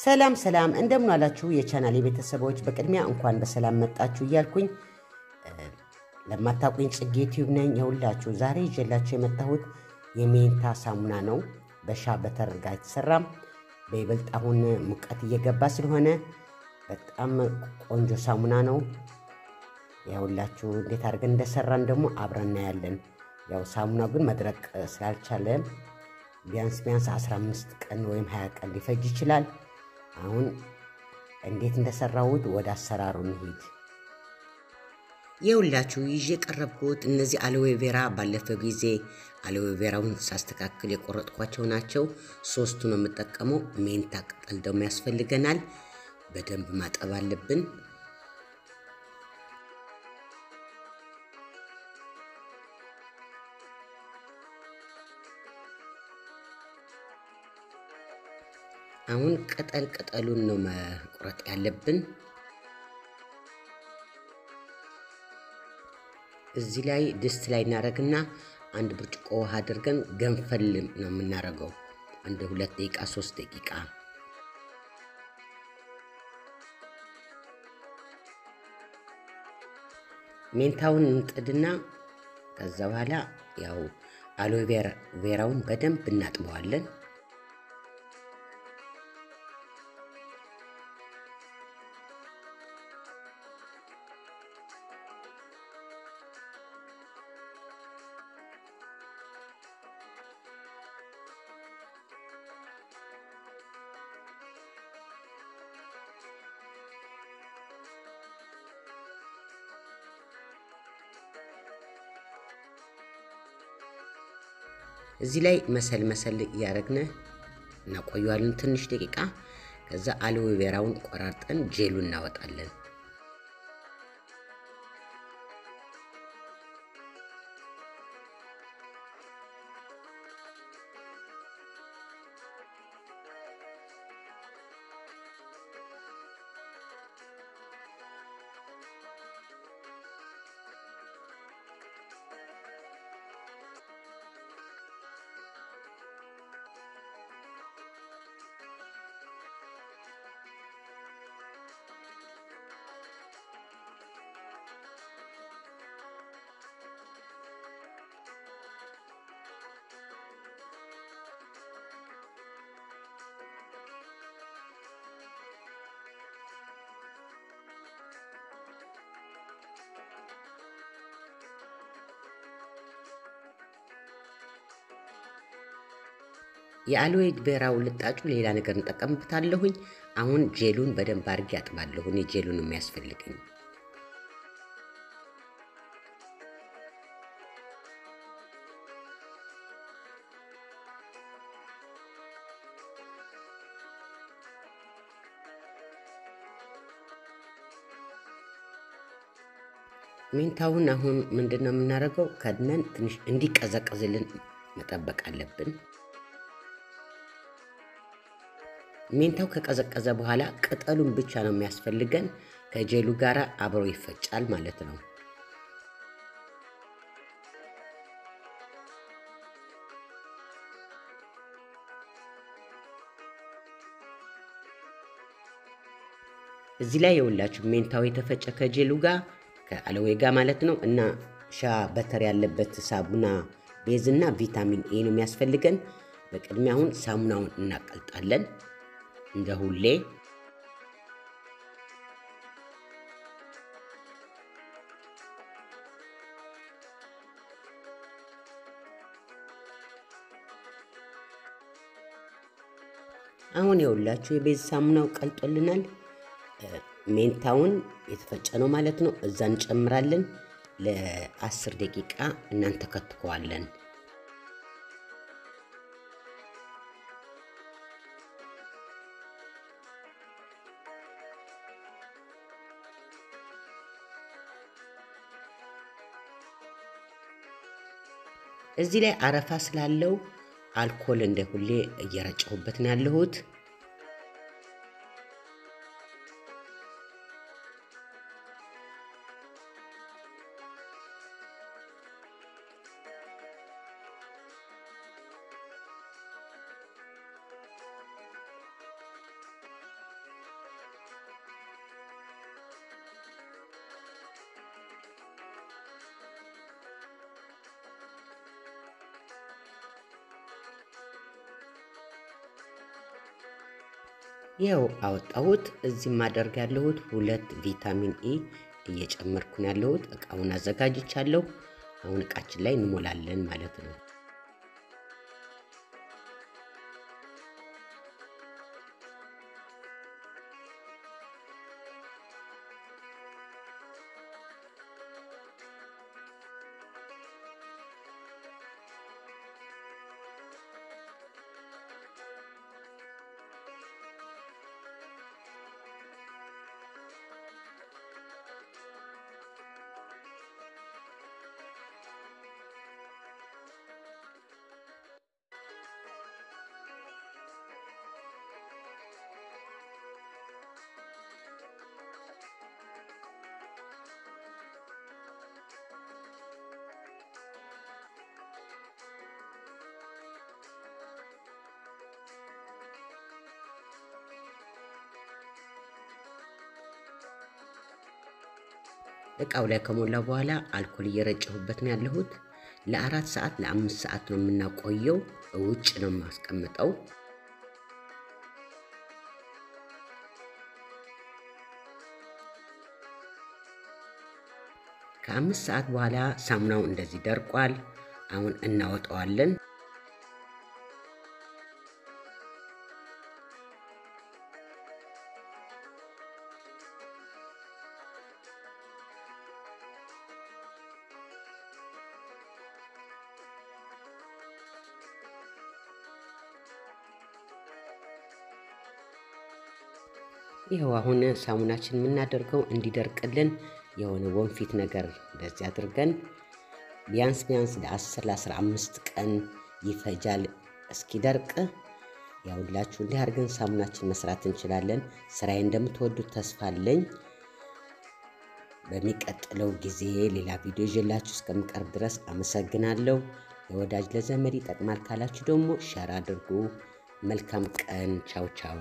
ሰላም ሰላም፣ እንደምን አላችሁ የቻናሌ ቤተሰቦች፣ በቅድሚያ እንኳን በሰላም መጣችሁ እያልኩኝ ለማታውቁኝ ጽጌ ቲዩብ ነኝ። ያውላችሁ ዛሬ ይዤላችሁ የመጣሁት የሜንታ ሳሙና ነው። በ shea butter ጋር የተሰራ በይበልጥ አሁን ሙቀት እየገባ ስለሆነ በጣም ቆንጆ ሳሙና ነው። ያውላችሁ እንዴት አድርገን እንደሰራን ደግሞ አብረን እናያለን። ያው ሳሙናው ግን መድረቅ ስላልቻለ ቢያንስ ቢያንስ 15 ቀን ወይም 20 ቀን ሊፈጅ ይችላል። አሁን እንዴት እንደሰራሁት ወደ አሰራሩ እንሂድ። የሁላችሁ ይዤ የቀረብኩት እነዚህ አሎዌ ቬራ ባለፈው ጊዜ አሎዌ ቬራውን ሳስተካክል የቆረጥኳቸው ናቸው። ሶስቱ ነው የምጠቀመው። ሜንታ ቅጠል ደግሞ ያስፈልገናል። በደንብ ማጠብ አለብን። አሁን ቅጠል ቅጠሉን ነው መቁረጥ ያለብን። እዚህ ላይ ድስት ላይ እናደርግና አንድ ብርጭቆ ውሃ አድርገን ገንፈል ነው የምናደርገው። አንድ ሁለት ደቂቃ ሶስት ደቂቃ ሜንታውን እንጥድና ከዛ በኋላ ያው አሎዌ ቬራውን በደንብ እናጥበዋለን። እዚህ ላይ መሰል መሰል እያደረግን እናቆየዋለን ትንሽ ደቂቃ። ከዛ አሎዌ ቬራውን ቆራርጠን ጄሉ እናወጣለን። የአሎዌ ቬራው ልጣጩ ሌላ ነገር እንጠቀምበታለሁኝ። አሁን ጄሉን በደንብ አድርጌ አጥባለሁ። እኔ ጄሉን የሚያስፈልገኝ ሜንታውን አሁን ምንድን ነው የምናደርገው? ከድነን ትንሽ እንዲቀዘቅዝልን መጠበቅ አለብን። ሜንታው ከቀዘቀዘ በኋላ ቅጠሉን ብቻ ነው የሚያስፈልገን። ከጄሉ ጋር አብሮ ይፈጫል ማለት ነው። እዚህ ላይ የውላችሁ ሜንታው የተፈጨ ከጄሉ ጋር ከአሎዌ ጋር ማለት ነው እና shea butter ያለበት ሳሙና base እና ቪታሚን ኤ ነው የሚያስፈልገን። በቅድሚያ አሁን ሳሙናውን እናቀልጣለን እንደ ሁሌ አሁን ያውላችሁ የ base ሳሙናው ቀልጦልናል። ሜንታውን የተፈጨ ነው ማለት ነው። እዛ እንጨምራለን። ለአስር ደቂቃ እናንተ እዚህ ላይ አረፋ ስላለው አልኮል እንደ ሁሌ እየረጨሁበት ነው ያለሁት። ይኸው አወጣሁት። እዚህ ማደርግ ያለሁት ሁለት ቪታሚን ኢ እየጨመርኩ ነው ያለሁት። እቃውን አዘጋጅቻለሁ። አሁን እቃችን ላይ እንሞላለን ማለት ነው። እቃው ላይ ከሞላ በኋላ አልኮል እየረጨሁበት ነው ያለሁት። ለአራት ሰዓት ለአምስት ሰዓት ነው የምናቆየው። ውጭ ነው የማስቀምጠው። ከአምስት ሰዓት በኋላ ሳሙናው እንደዚህ ደርቋል። አሁን እናወጣዋለን። ይኸው አሁን ሳሙናችን የምናደርገው እንዲደርቅልን የሆነ ወንፊት ነገር እንደዚህ አድርገን ቢያንስ ቢያንስ ለ10 ለ15 ቀን ይፈጃል እስኪደርቅ። ያውላችሁ እንዲህ አድርገን ሳሙናችን መስራት እንችላለን። ስራዬ እንደምትወዱት ተስፋ አለኝ። በሚቀጥለው ጊዜ ሌላ ቪዲዮ ይዤላችሁ እስከምቀርብ ድረስ አመሰግናለሁ። ለወዳጅ ለዘመድ ይጠቅማል ካላችሁ ደግሞ ሸር አድርጉ። መልካም ቀን። ቻው ቻው